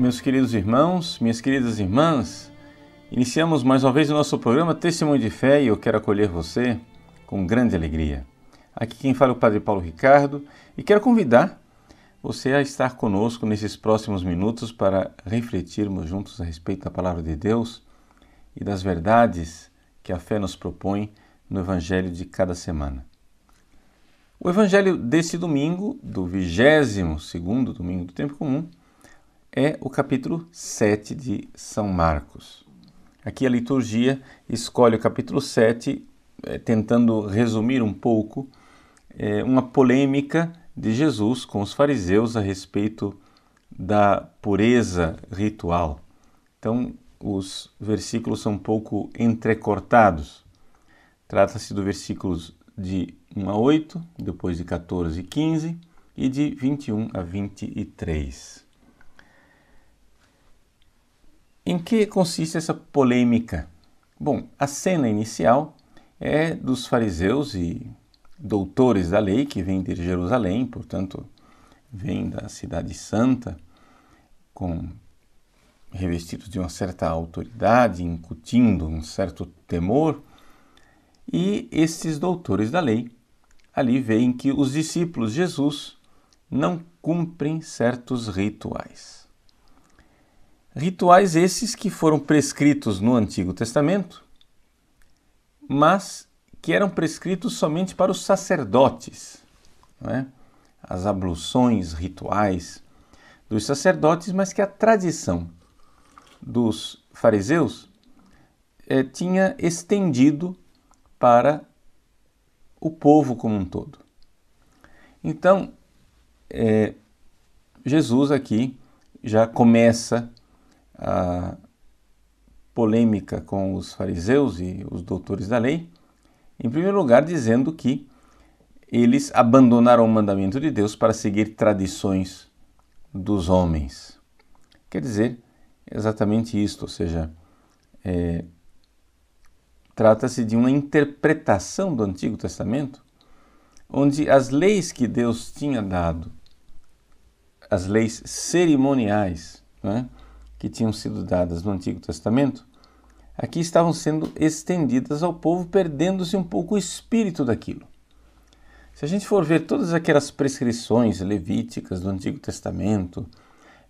Meus queridos irmãos, minhas queridas irmãs, iniciamos mais uma vez o nosso programa Testemunho de Fé e eu quero acolher você com grande alegria. Aqui quem fala é o Padre Paulo Ricardo e quero convidar você a estar conosco nesses próximos minutos para refletirmos juntos a respeito da palavra de Deus e das verdades que a fé nos propõe no Evangelho de cada semana. O Evangelho desse domingo, do 22 segundo domingo do tempo comum, é o capítulo 7 de São Marcos. Aqui a liturgia escolhe o capítulo 7, é, tentando resumir um pouco é, uma polêmica de Jesus com os fariseus a respeito da pureza ritual. Então, os versículos são um pouco entrecortados. Trata-se do versículos de 1 a 8, depois de 14 e 15 e de 21 a 23. Em que consiste essa polêmica? Bom, a cena inicial é dos fariseus e doutores da lei que vêm de Jerusalém, portanto, vêm da cidade santa, com revestidos de uma certa autoridade, incutindo um certo temor, e estes doutores da lei ali veem que os discípulos de Jesus não cumprem certos rituais. Rituais esses que foram prescritos no Antigo Testamento, mas que eram prescritos somente para os sacerdotes, é? as abluções rituais dos sacerdotes, mas que a tradição dos fariseus é, tinha estendido para o povo como um todo. Então, é, Jesus aqui já começa a polêmica com os fariseus e os doutores da lei, em primeiro lugar, dizendo que eles abandonaram o mandamento de Deus para seguir tradições dos homens. Quer dizer, exatamente isto, ou seja, é, trata-se de uma interpretação do Antigo Testamento, onde as leis que Deus tinha dado, as leis cerimoniais né, que tinham sido dadas no Antigo Testamento, aqui estavam sendo estendidas ao povo, perdendo-se um pouco o espírito daquilo. Se a gente for ver todas aquelas prescrições levíticas do Antigo Testamento,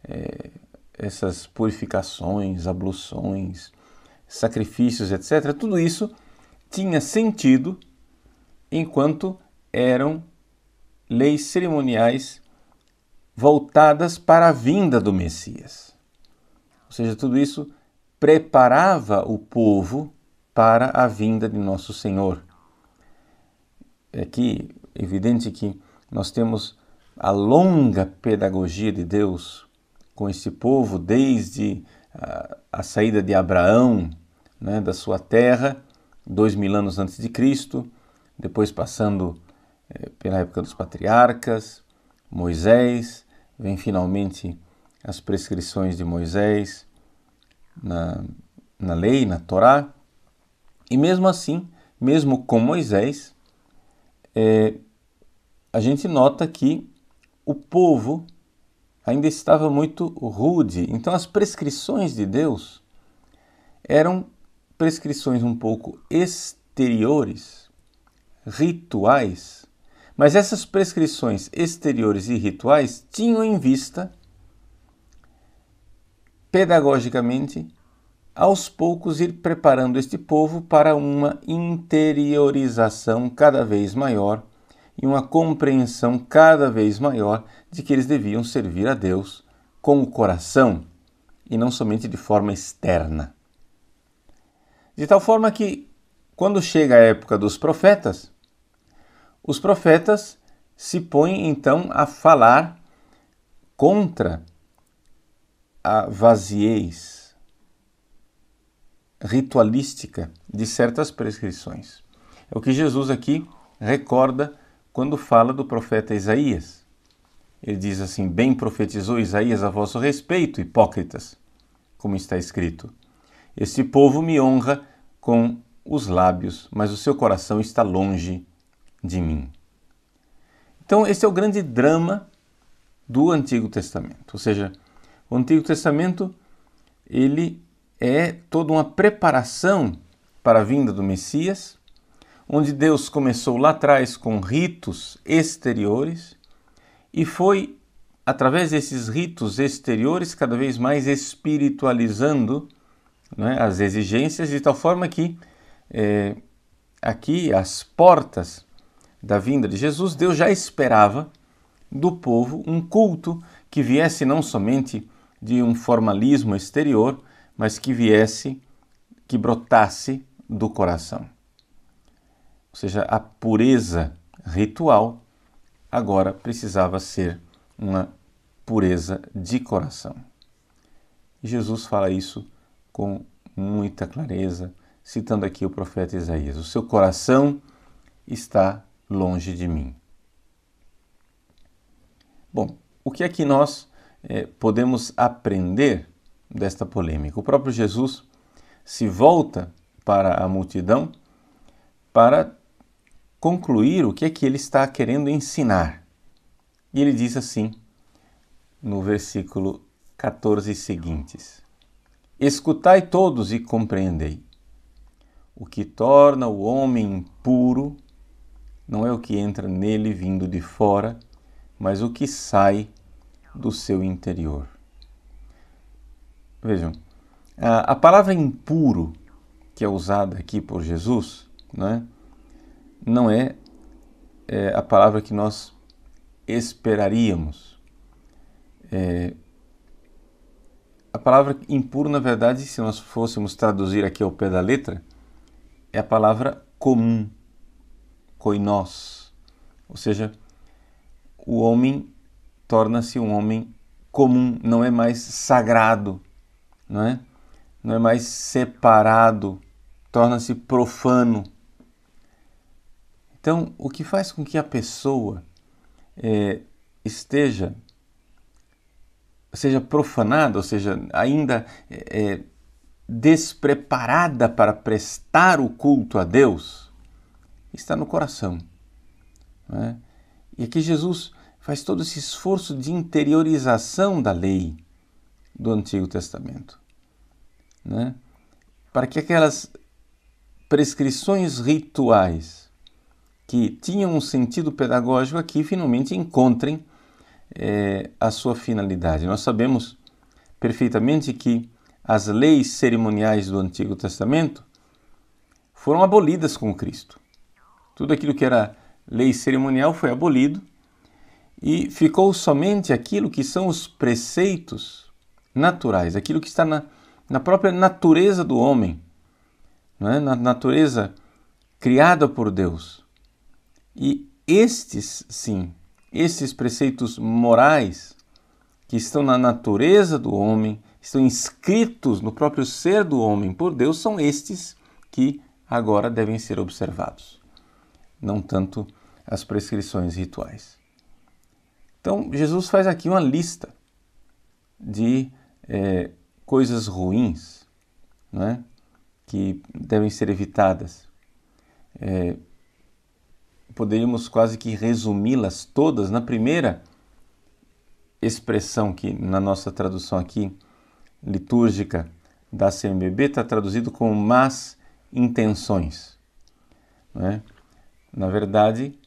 é, essas purificações, abluções, sacrifícios, etc., tudo isso tinha sentido enquanto eram leis cerimoniais voltadas para a vinda do Messias. Ou seja, tudo isso preparava o povo para a vinda de nosso Senhor. É que evidente que nós temos a longa pedagogia de Deus com esse povo desde a, a saída de Abraão né, da sua terra, dois mil anos antes de Cristo, depois passando é, pela época dos patriarcas, Moisés, vem finalmente as prescrições de Moisés, na, na lei, na Torá. E mesmo assim, mesmo com Moisés, é, a gente nota que o povo ainda estava muito rude. Então, as prescrições de Deus eram prescrições um pouco exteriores, rituais, mas essas prescrições exteriores e rituais tinham em vista pedagogicamente, aos poucos ir preparando este povo para uma interiorização cada vez maior e uma compreensão cada vez maior de que eles deviam servir a Deus com o coração e não somente de forma externa. De tal forma que, quando chega a época dos profetas, os profetas se põem então a falar contra a vaziez ritualística de certas prescrições. É o que Jesus aqui recorda quando fala do profeta Isaías. Ele diz assim: Bem profetizou Isaías a vosso respeito, hipócritas, como está escrito. Este povo me honra com os lábios, mas o seu coração está longe de mim. Então, esse é o grande drama do Antigo Testamento. Ou seja, O Antigo Testamento ele é toda uma preparação para a vinda do Messias, onde Deus começou lá atrás com ritos exteriores e foi através desses ritos exteriores cada vez mais espiritualizando né, as exigências de tal forma que é, aqui as portas da vinda de Jesus Deus já esperava do povo um culto que viesse não somente de um formalismo exterior, mas que viesse, que brotasse do coração. Ou seja, a pureza ritual agora precisava ser uma pureza de coração. Jesus fala isso com muita clareza, citando aqui o profeta Isaías: O seu coração está longe de mim. Bom, o que é que nós é, podemos aprender desta polêmica? O próprio Jesus se volta para a multidão para concluir o que é que ele está querendo ensinar. E ele diz assim, no versículo 14 seguintes: Escutai todos e compreendei. O que torna o homem impuro não é o que entra nele vindo de fora, mas o que sai do seu interior. Vejam, a, palavra impuro que é usada aqui por Jesus não é, não é, é a palavra que nós esperaríamos. É, a palavra impuro, na verdade, se nós fôssemos traduzir aqui ao pé da letra, é a palavra comum, koinós, ou seja, o homem torna-se um homem comum, não é mais sagrado, não é? Não é mais separado, torna-se profano. Então, o que faz com que a pessoa é, esteja seja profanada, ou seja, ainda é, despreparada para prestar o culto a Deus, está no coração. É? E aqui Jesus faz todo esse esforço de interiorização da lei do Antigo Testamento, né? para que aquelas prescrições rituais que tinham um sentido pedagógico aqui finalmente encontrem é, a sua finalidade. Nós sabemos perfeitamente que as leis cerimoniais do Antigo Testamento foram abolidas com Cristo. Tudo aquilo que era lei cerimonial foi abolido e ficou somente aquilo que são os preceitos naturais, aquilo que está na, na própria natureza do homem, é? na natureza criada por Deus. E estes, sim, esses preceitos morais que estão na natureza do homem, estão inscritos no próprio ser do homem por Deus, são estes que agora devem ser observados, não tanto as prescrições rituais. Então, Jesus faz aqui uma lista de é, coisas ruins né, que devem ser evitadas. É, poderíamos quase que resumi-las todas na primeira expressão que na nossa tradução aqui litúrgica da CMBB está traduzido como más intenções. Né? Na verdade,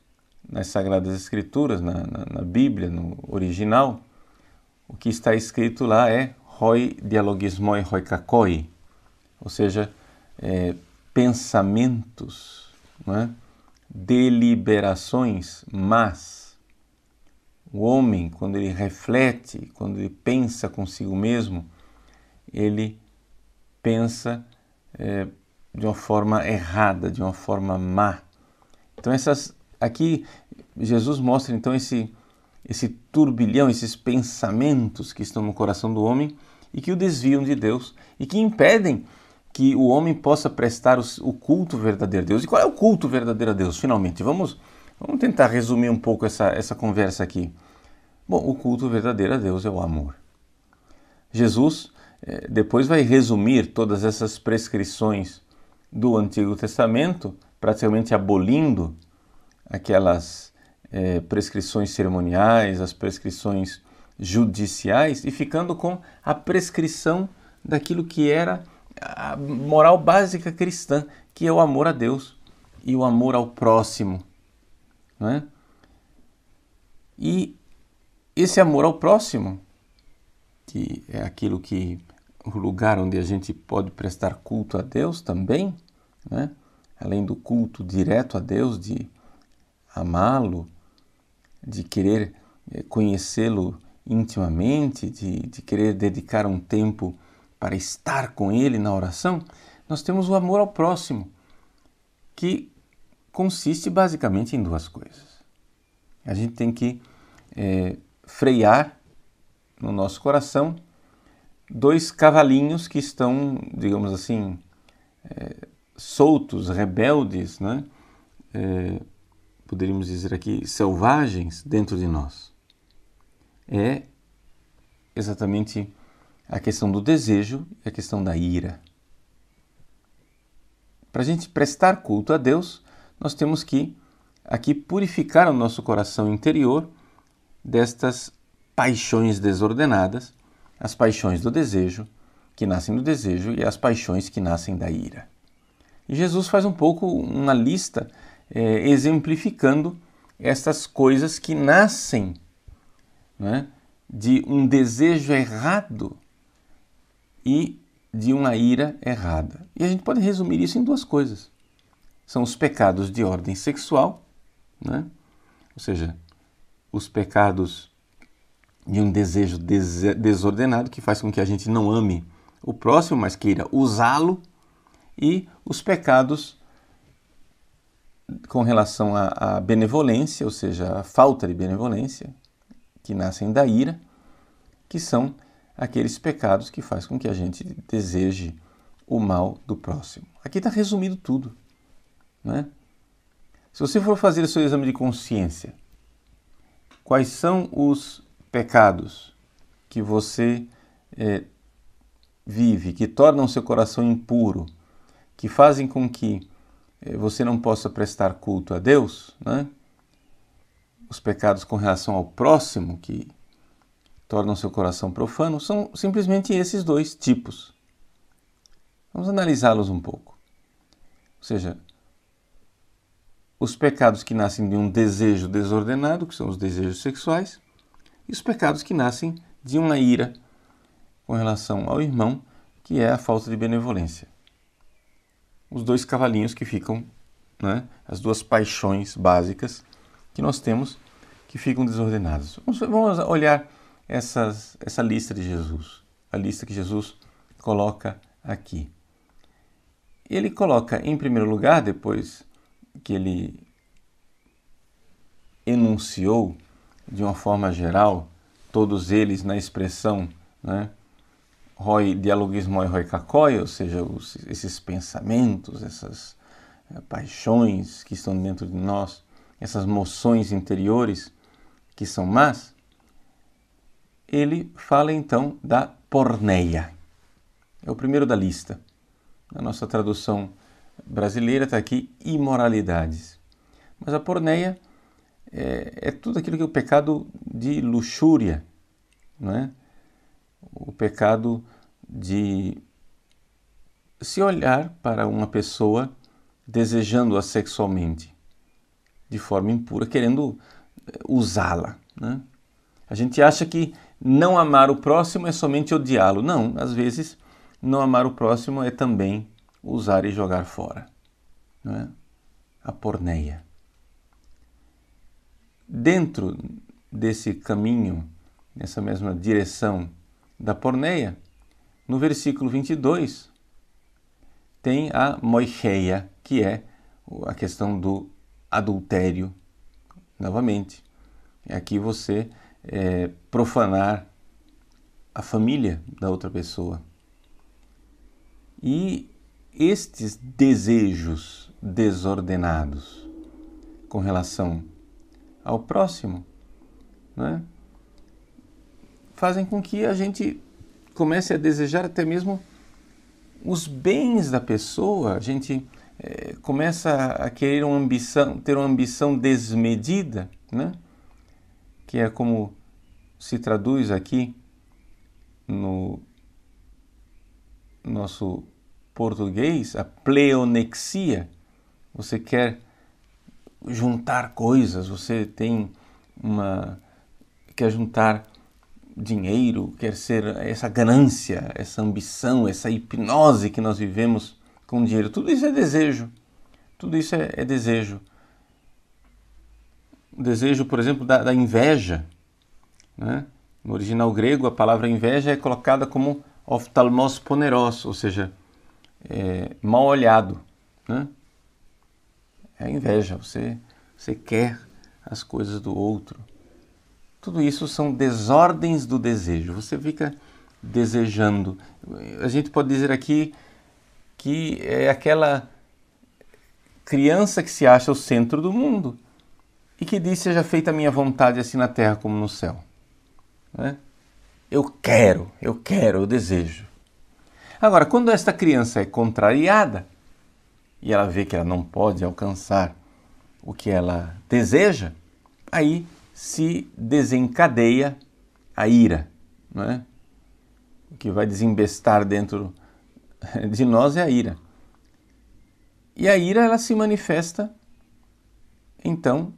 nas Sagradas Escrituras, na, na, na, Bíblia, no original, o que está escrito lá é hoi dialogismoi hoi kakoi, ou seja, é, pensamentos, é? deliberações mas O homem, quando ele reflete, quando ele pensa consigo mesmo, ele pensa é, de uma forma errada, de uma forma má. Então essas Aqui Jesus mostra então esse, esse turbilhão, esses pensamentos que estão no coração do homem e que o desviam de Deus e que impedem que o homem possa prestar o culto verdadeiro a Deus. E qual é o culto verdadeiro a Deus, finalmente? Vamos, vamos tentar resumir um pouco essa, essa conversa aqui. Bom, o culto verdadeiro a Deus é o amor. Jesus eh, depois vai resumir todas essas prescrições do Antigo Testamento, praticamente abolindo aquelas é, prescrições cerimoniais, as prescrições judiciais e ficando com a prescrição daquilo que era a moral básica cristã, que é o amor a Deus e o amor ao próximo. Não é? E esse amor ao próximo, que é aquilo que o lugar onde a gente pode prestar culto a Deus também, né? além do culto direto a Deus, de amá-lo, de querer eh, conhecê-lo intimamente, de, de querer dedicar um tempo para estar com Ele na oração, nós temos o amor ao próximo, que consiste basicamente em duas coisas. A gente tem que é, frear no nosso coração dois cavalinhos que estão, digamos assim, é, soltos, rebeldes, né? É, poderíamos dizer aqui, selvagens dentro de nós. É exatamente a questão do desejo e a questão da ira. Para a gente prestar culto a Deus, nós temos que aqui purificar o nosso coração interior destas paixões desordenadas, as paixões do desejo, que nascem do desejo, e as paixões que nascem da ira. E Jesus faz um pouco uma lista é, exemplificando estas coisas que nascem né, de um desejo errado e de uma ira errada. E a gente pode resumir isso em duas coisas. São os pecados de ordem sexual, né? ou seja, os pecados de um desejo desordenado que faz com que a gente não ame o próximo, mas queira usá-lo, e os pecados com relação à, benevolência, ou seja, a falta de benevolência, que nascem da ira, que são aqueles pecados que faz com que a gente deseje o mal do próximo. Aqui está resumido tudo. Né? Se você for fazer o seu exame de consciência, quais são os pecados que você é, vive, que tornam seu coração impuro, que fazem com que você não possa prestar culto a Deus, né? os pecados com relação ao próximo, que tornam seu coração profano, são simplesmente esses dois tipos. Vamos analisá-los um pouco. Ou seja, os pecados que nascem de um desejo desordenado, que são os desejos sexuais, e os pecados que nascem de uma ira com relação ao irmão, que é a falta de benevolência. Os dois cavalinhos que ficam, né, as duas paixões básicas que nós temos que ficam desordenados. Vamos, vamos olhar essas, essa lista de Jesus, a lista que Jesus coloca aqui. Ele coloca em primeiro lugar, depois que ele enunciou de uma forma geral, todos eles na expressão né, dialogismo e roi kakoi, ou seja, os, esses pensamentos, essas é, paixões que estão dentro de nós, essas moções interiores que são más, ele fala então da porneia. É o primeiro da lista. Na nossa tradução brasileira está aqui imoralidades. Mas a porneia é, é, tudo aquilo que é o pecado de luxúria, não é? o pecado de se olhar para uma pessoa desejando-a sexualmente de forma impura, querendo eh, usá-la. Né? A gente acha que não amar o próximo é somente odiá-lo. Não, às vezes não amar o próximo é também usar e jogar fora. É? A porneia. Dentro desse caminho, nessa mesma direção da porneia, no versículo 22, tem a moicheia, que é a questão do adultério, novamente. Aqui você é, profanar a família da outra pessoa. E estes desejos desordenados com relação ao próximo né, fazem com que a gente comece a desejar até mesmo os bens da pessoa, a gente é, começa a querer uma ambição, ter uma ambição desmedida, né? que é como se traduz aqui no nosso português, a pleonexia, você quer juntar coisas, você tem uma quer juntar dinheiro, quer ser essa ganância, essa ambição, essa hipnose que nós vivemos com dinheiro. Tudo isso é desejo. Tudo isso é, é desejo. O desejo, por exemplo, da, da inveja. Né? No original grego, a palavra inveja é colocada como oftalmos poneros, ou seja, é, mal olhado. Né? É a inveja, você, você quer as coisas do outro. Tudo isso são desordens do desejo. Você fica desejando. A gente pode dizer aqui que é aquela criança que se acha o centro do mundo e que diz: Seja feita a minha vontade, assim na terra como no céu. Né? Eu quero, eu quero, eu desejo. Agora, quando esta criança é contrariada e ela vê que ela não pode alcançar o que ela deseja, aí se desencadeia a ira. Não é? O que vai desembestar dentro de nós é a ira. E a ira ela se manifesta então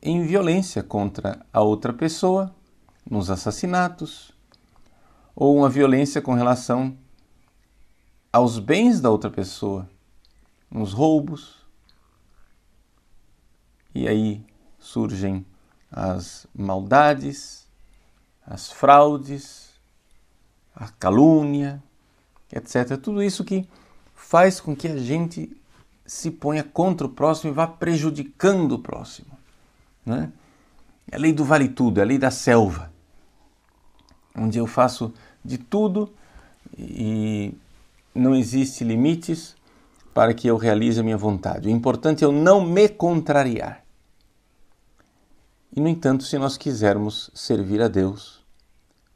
em violência contra a outra pessoa, nos assassinatos, ou uma violência com relação aos bens da outra pessoa, nos roubos. E aí surgem as maldades, as fraudes, a calúnia, etc. Tudo isso que faz com que a gente se ponha contra o próximo e vá prejudicando o próximo. Né? É a lei do vale tudo, é a lei da selva, onde eu faço de tudo e não existe limites para que eu realize a minha vontade. O importante é eu não me contrariar. E, no entanto, se nós quisermos servir a Deus,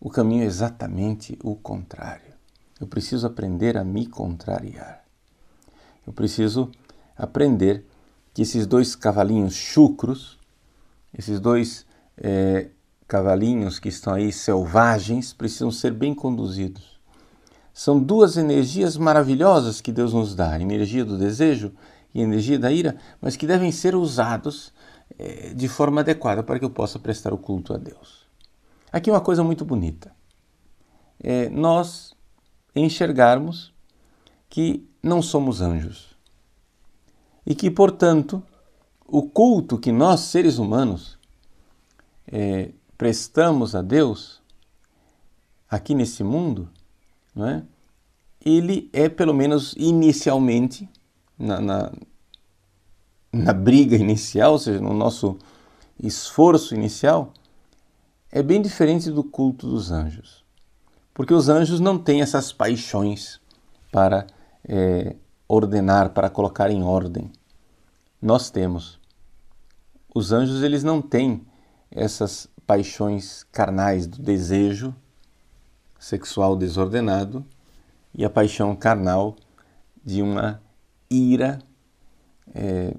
o caminho é exatamente o contrário. Eu preciso aprender a me contrariar. Eu preciso aprender que esses dois cavalinhos chucros, esses dois é, cavalinhos que estão aí selvagens, precisam ser bem conduzidos. São duas energias maravilhosas que Deus nos dá: energia do desejo e energia da ira, mas que devem ser usados de forma adequada para que eu possa prestar o culto a Deus. Aqui uma coisa muito bonita. É, nós enxergarmos que não somos anjos e que, portanto, o culto que nós, seres humanos, é, prestamos a Deus aqui nesse mundo, não é? ele é, pelo menos inicialmente, na, na, na briga inicial, ou seja, no nosso esforço inicial, é bem diferente do culto dos anjos. Porque os anjos não têm essas paixões para é, ordenar, para colocar em ordem. Nós temos. Os anjos eles não têm essas paixões carnais do desejo sexual desordenado e a paixão carnal de uma ira é,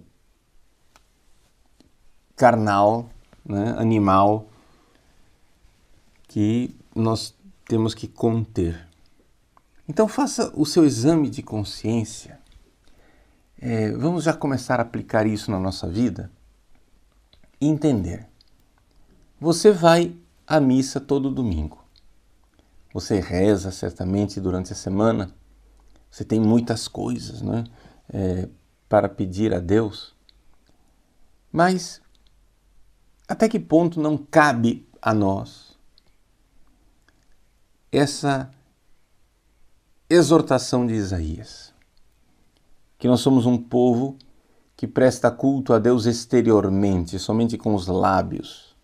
carnal, né, animal, que nós temos que conter. Então faça o seu exame de consciência. É, vamos já começar a aplicar isso na nossa vida e entender. Você vai à missa todo domingo. Você reza certamente durante a semana. Você tem muitas coisas né, é, para pedir a Deus. Mas até que ponto não cabe a nós essa exortação de Isaías? Que nós somos um povo que presta culto a Deus exteriormente, somente com os lábios,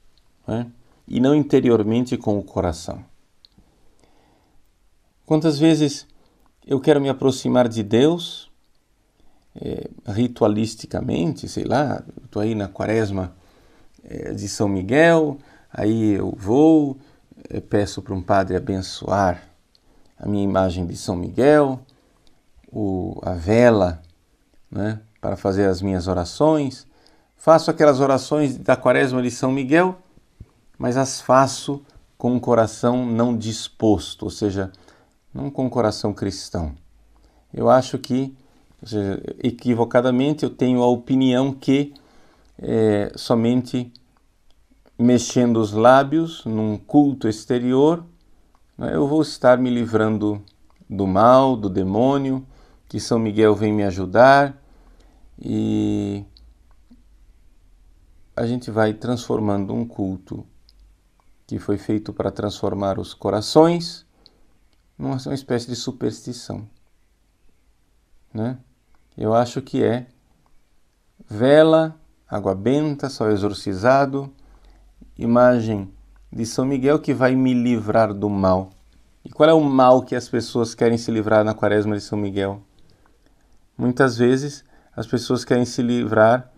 né? e não interiormente com o coração. Quantas vezes eu quero me aproximar de Deus é, ritualisticamente, sei lá, estou aí na quaresma de São Miguel, aí eu vou, é, peço para um padre abençoar a minha imagem de São Miguel, o, a vela, né, para fazer as minhas orações, faço aquelas orações da quaresma de São Miguel mas as faço com um coração não disposto, ou seja, não com um coração cristão. Eu acho que, seja, equivocadamente, eu tenho a opinião que é, somente mexendo os lábios num culto exterior, né, eu vou estar me livrando do mal, do demônio, que São Miguel vem me ajudar e a gente vai transformando um culto que foi feito para transformar os corações numa uma espécie de superstição. Né? Eu acho que é vela, água benta, só exorcizado, imagem de São Miguel que vai me livrar do mal. E qual é o mal que as pessoas querem se livrar na quaresma de São Miguel? Muitas vezes as pessoas querem se livrar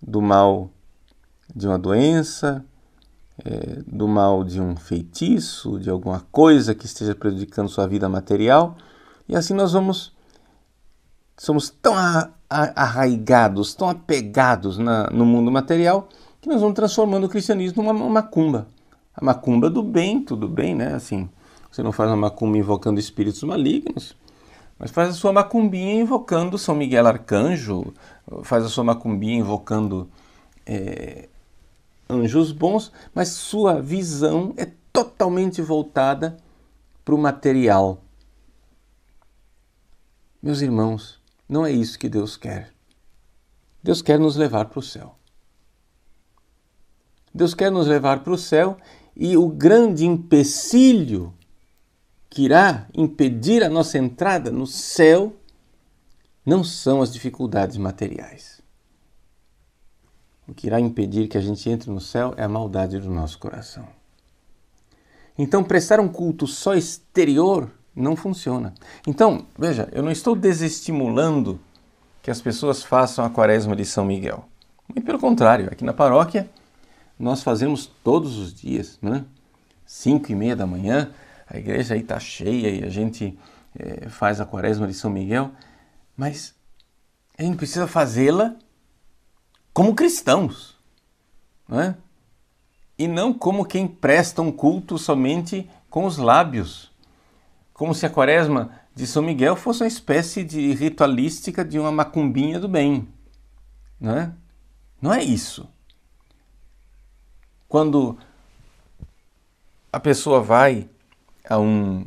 do mal de uma doença, é, do mal de um feitiço, de alguma coisa que esteja prejudicando sua vida material, e assim nós vamos somos tão arraigados, tão apegados na, no mundo material que nós vamos transformando o cristianismo numa macumba. A macumba do bem, tudo bem, né? Assim, você não faz uma macumba invocando espíritos malignos, mas faz a sua macumbinha invocando São Miguel Arcanjo, faz a sua macumbinha invocando é, anjos bons, mas sua visão é totalmente voltada para o material. Meus irmãos, não é isso que Deus quer. Deus quer nos levar para o céu. Deus quer nos levar para o céu e o grande empecilho que irá impedir a nossa entrada no céu não são as dificuldades materiais. O que irá impedir que a gente entre no céu é a maldade do nosso coração. Então, prestar um culto só exterior não funciona. Então, veja, eu não estou desestimulando que as pessoas façam a quaresma de São Miguel. Muito pelo contrário, aqui na paróquia nós fazemos todos os dias, né? Cinco e meia da manhã, a igreja aí está cheia e a gente é, faz a quaresma de São Miguel, mas a gente precisa fazê-la como cristãos, não é? E não como quem presta um culto somente com os lábios, como se a quaresma de São Miguel fosse uma espécie de ritualística de uma macumbinha do bem, não é? Não é isso. Quando a pessoa vai a um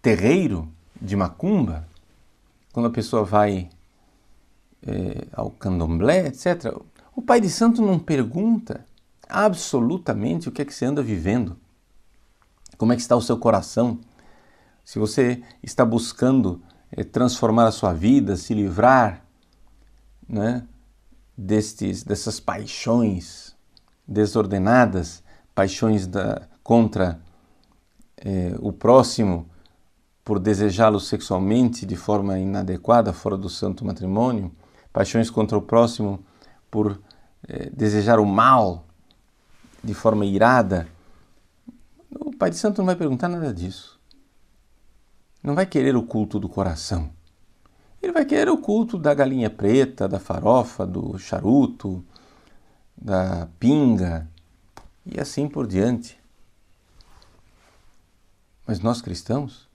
terreiro de macumba, quando a pessoa vai é, ao candomblé, etc., o pai de santo não pergunta absolutamente o que é que você anda vivendo, como é que está o seu coração, se você está buscando é, transformar a sua vida, se livrar né, destes, dessas paixões desordenadas, paixões da, contra é, o próximo por desejá-lo sexualmente de forma inadequada, fora do santo matrimônio, paixões contra o próximo por é, desejar o mal de forma irada. O Pai de Santo não vai perguntar nada disso. Não vai querer o culto do coração. Ele vai querer o culto da galinha preta, da farofa, do charuto, da pinga e assim por diante. Mas nós cristãos,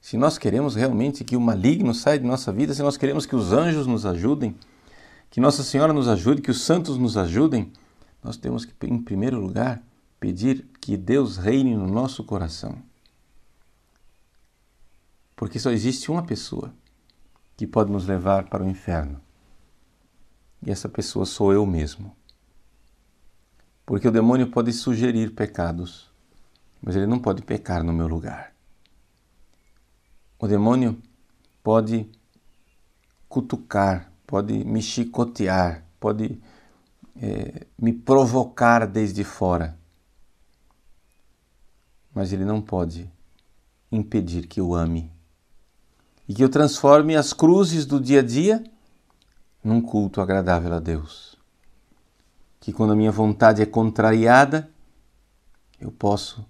se nós queremos realmente que o maligno saia de nossa vida, se nós queremos que os anjos nos ajudem, que Nossa Senhora nos ajude, que os santos nos ajudem, nós temos que, em primeiro lugar, pedir que Deus reine no nosso coração. Porque só existe uma pessoa que pode nos levar para o inferno. E essa pessoa sou eu mesmo. Porque o demônio pode sugerir pecados mas ele não pode pecar no meu lugar. O demônio pode cutucar, pode me chicotear, pode é, me provocar desde fora, mas ele não pode impedir que eu ame e que eu transforme as cruzes do dia a dia num culto agradável a Deus. Que quando a minha vontade é contrariada, eu posso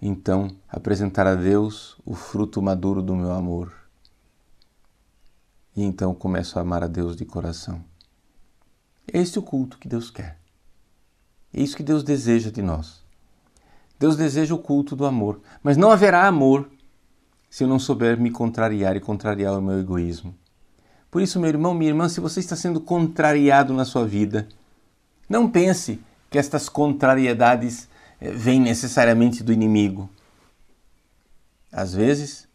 então apresentar a Deus o fruto maduro do meu amor. E então começo a amar a Deus de coração. Este é o culto que Deus quer. É isso que Deus deseja de nós. Deus deseja o culto do amor, mas não haverá amor se eu não souber me contrariar e contrariar o meu egoísmo. Por isso, meu irmão, minha irmã, se você está sendo contrariado na sua vida, não pense que estas contrariedades eh, vêm necessariamente do inimigo. Às vezes,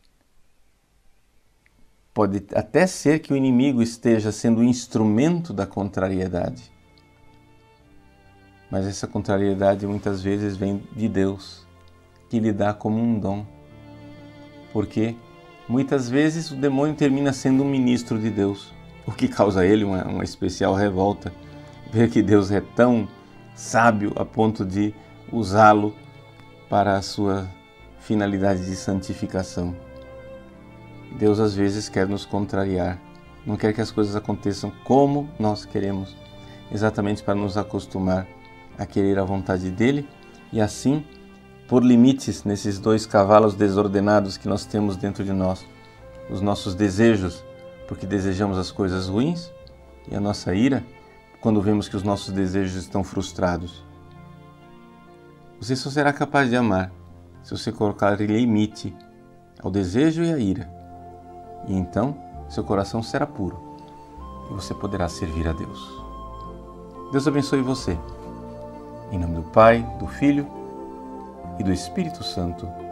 pode até ser que o inimigo esteja sendo o instrumento da contrariedade. Mas essa contrariedade muitas vezes vem de Deus, que lhe dá como um dom. Porque muitas vezes o demônio termina sendo um ministro de Deus, o que causa a ele uma, uma especial revolta. Ver que Deus é tão sábio a ponto de usá-lo para a sua finalidade de santificação. Deus às vezes quer nos contrariar, não quer que as coisas aconteçam como nós queremos, exatamente para nos acostumar a querer a vontade dele e assim por limites nesses dois cavalos desordenados que nós temos dentro de nós, os nossos desejos, porque desejamos as coisas ruins, e a nossa ira, quando vemos que os nossos desejos estão frustrados. Você só será capaz de amar se você colocar limite ao desejo e à ira. E então seu coração será puro e você poderá servir a Deus. Deus abençoe você. Em nome do Pai, do Filho e do Espírito Santo.